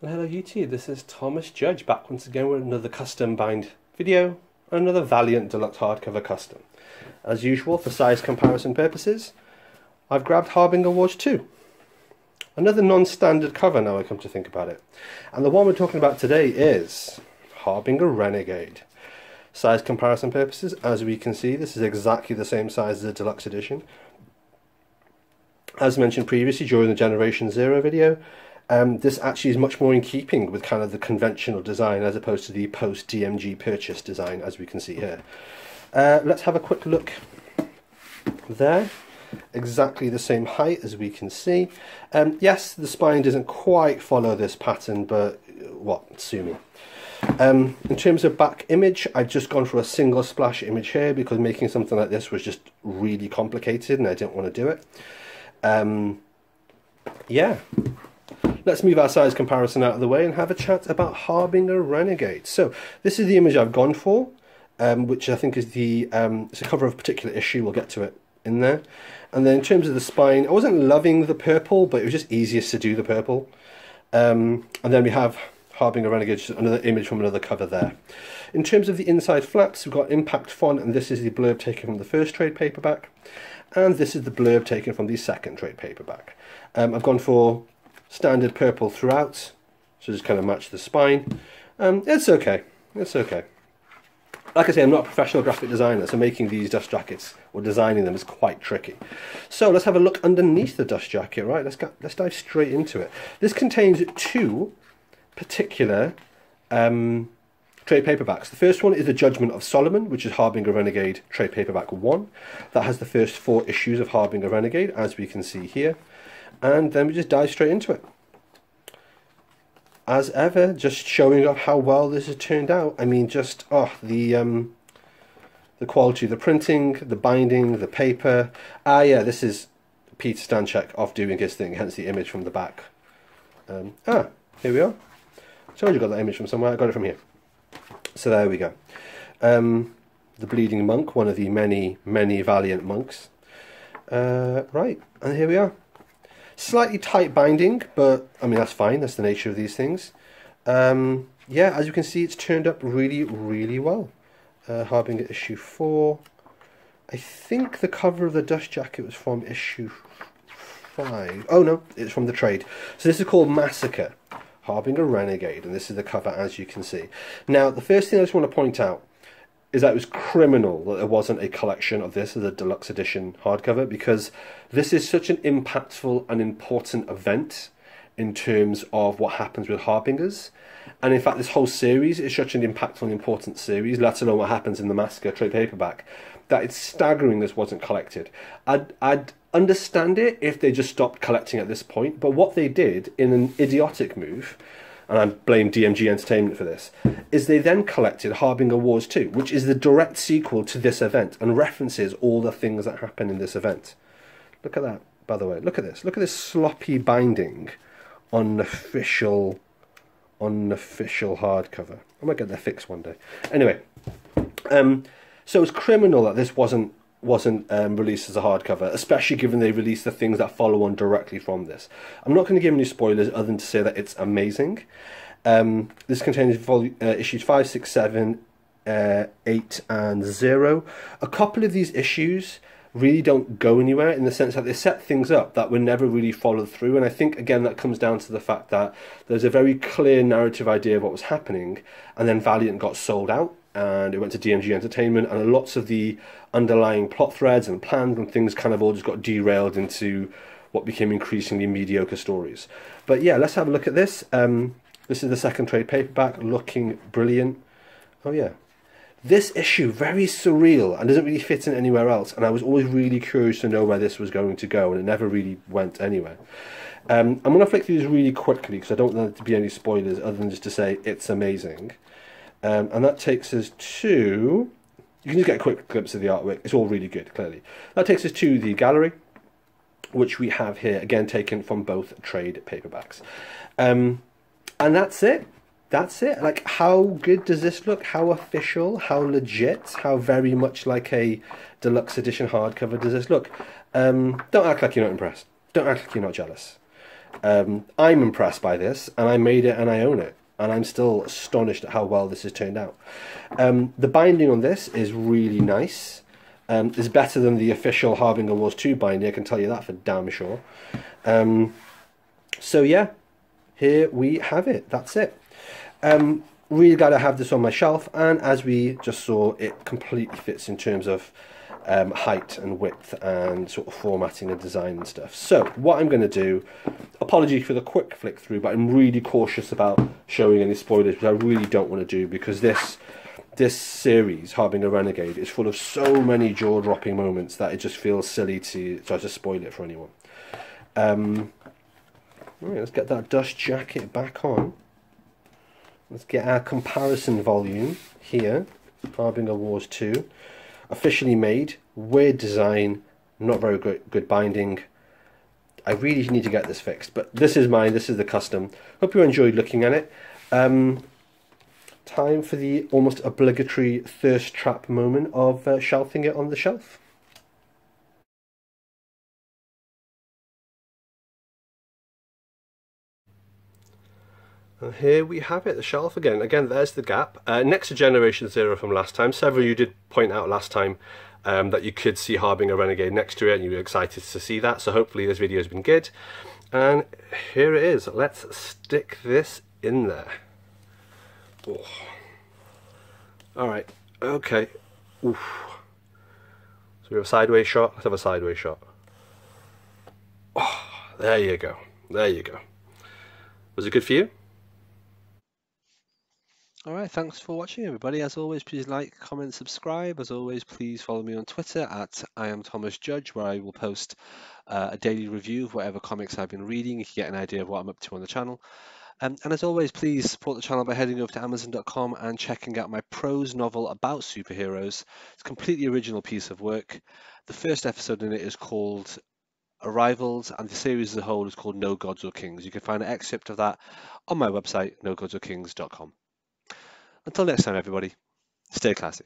Well, hello YouTube, this is Thomas Judge back once again with another custom bind video, another Valiant Deluxe hardcover custom. As usual, for size comparison purposes, I've grabbed Harbinger Wars 2. Another non-standard cover now I come to think about it. And the one we're talking about today is Harbinger Renegade. Size comparison purposes, as we can see, this is exactly the same size as the Deluxe Edition. As mentioned previously during the Generation Zero video, um, this actually is much more in keeping with kind of the conventional design as opposed to the post DMG purchase design as we can see here. Uh, let's have a quick look there. Exactly the same height as we can see. Um, yes, the spine doesn't quite follow this pattern, but what, sue me. Um, in terms of back image, I've just gone for a single splash image here because making something like this was just really complicated and I didn't want to do it. Um, yeah, let's move our size comparison out of the way and have a chat about Harbinger Renegade. So this is the image I've gone for, um, which I think is the um, it's a cover of a particular issue. We'll get to it in there. And then in terms of the spine, I wasn't loving the purple, but it was just easiest to do the purple. Um, and then we have Harbinger Renegade, another image from another cover there. In terms of the inside flaps, we've got Impact Font, and this is the blurb taken from the first trade paperback. And this is the blurb taken from the second trade paperback. Um, I've gone for standard purple throughout, so just kind of match the spine. Um, it's okay, it's okay. Like I say, I'm not a professional graphic designer, so making these dust jackets or designing them is quite tricky. So let's have a look underneath the dust jacket, right? Let's go, let's dive straight into it. This contains two particular um, trade paperbacks. The first one is The Judgment of Solomon, which is Harbinger Renegade trade paperback 1. That has the first four issues of Harbinger Renegade, as we can see here and then we just dive straight into it. As ever, just showing off how well this has turned out. I mean, just oh the um, the quality of the printing, the binding, the paper. Ah, yeah, this is Peter Stanchek off doing his thing. Hence the image from the back. Um, ah, here we are. Told you got that image from somewhere. I got it from here. So there we go. Um, the Bleeding Monk, one of the many, many valiant monks. Uh, right, and here we are. Slightly tight binding, but I mean, that's fine. That's the nature of these things. Um, yeah, as you can see, it's turned up really, really well. Uh, Harbinger issue 4. I think the cover of the dust jacket was from issue 5. Oh no, it's from the trade. So this is called Massacre, Harbinger Renegade, and this is the cover as you can see. Now, the first thing I just want to point out is that it was criminal that there wasn't a collection of this as a deluxe edition hardcover because this is such an impactful and important event in terms of what happens with Harbingers. And in fact, this whole series is such an impactful and important series, let alone what happens in the Massacre trade paperback, that it's staggering this wasn't collected. I'd, I'd understand it if they just stopped collecting at this point, but what they did in an idiotic move and I blame DMG Entertainment for this, is they then collected Harbinger Wars 2, which is the direct sequel to this event and references all the things that happen in this event. Look at that, by the way. Look at this. Look at this sloppy binding on official on official hardcover. I might get that fixed one day. Anyway, um, so it's criminal that this wasn't wasn't um, released as a hardcover, especially given they released the things that follow on directly from this. I'm not going to give any spoilers other than to say that it's amazing. Um, this contains vol- uh, issues 5, 6, 7, uh, 8, and 0. A couple of these issues really don't go anywhere in the sense that they set things up that were never really followed through. And I think, again, that comes down to the fact that there's a very clear narrative idea of what was happening, and then Valiant got sold out and it went to DMG Entertainment, and lots of the underlying plot threads and plans and things kind of all just got derailed into what became increasingly mediocre stories. But yeah, let's have a look at this. Um, this is the second trade paperback, looking brilliant. Oh yeah. This issue, very surreal and doesn't really fit in anywhere else. And I was always really curious to know where this was going to go, and it never really went anywhere. Um, I'm going to flick through these really quickly because I don't want there to be any spoilers other than just to say it's amazing. Um, and that takes us to. You can just get a quick glimpse of the artwork. It's all really good, clearly. That takes us to the gallery, which we have here, again taken from both trade paperbacks. Um, and that's it. That's it. Like, how good does this look? How official? How legit? How very much like a deluxe edition hardcover does this look? Um, don't act like you're not impressed. Don't act like you're not jealous. Um, I'm impressed by this, and I made it and I own it. And I'm still astonished at how well this has turned out. Um, the binding on this is really nice. Um, it's better than the official Harbinger Wars 2 binding, I can tell you that for damn sure. Um, so yeah, here we have it. That's it. Um, really glad I have this on my shelf, and as we just saw, it completely fits in terms of um, height and width and sort of formatting and design and stuff. So what I'm going to do, apology for the quick flick through, but I'm really cautious about showing any spoilers, which I really don't want to do because this this series, Harbinger Renegade, is full of so many jaw-dropping moments that it just feels silly to try to spoil it for anyone. Um, right, let's get that dust jacket back on. Let's get our comparison volume here, Harbinger Wars 2 officially made, weird design, not very good, good binding. I really need to get this fixed, but this is mine, this is the custom. Hope you enjoyed looking at it. Um, time for the almost obligatory thirst trap moment of uh, shelving it on the shelf. And here we have it, the shelf again. Again, there's the gap. Uh, next to Generation Zero from last time. Several you did point out last time um, that you could see Harbinger Renegade next to it and you were excited to see that. So hopefully this video has been good. And here it is. Let's stick this in there. Oh. All right. Okay. Oof. So we have a sideways shot. Let's have a sideways shot. Oh, there you go. There you go. Was it good for you? All right, thanks for watching, everybody. As always, please like, comment, subscribe. As always, please follow me on Twitter at I am Thomas Judge, where I will post uh, a daily review of whatever comics I've been reading. You can get an idea of what I'm up to on the channel. Um, and as always, please support the channel by heading over to Amazon.com and checking out my prose novel about superheroes. It's a completely original piece of work. The first episode in it is called Arrivals, and the series as a whole is called No Gods or Kings. You can find an excerpt of that on my website, nogodsorkings.com. Until next time, everybody, stay classy.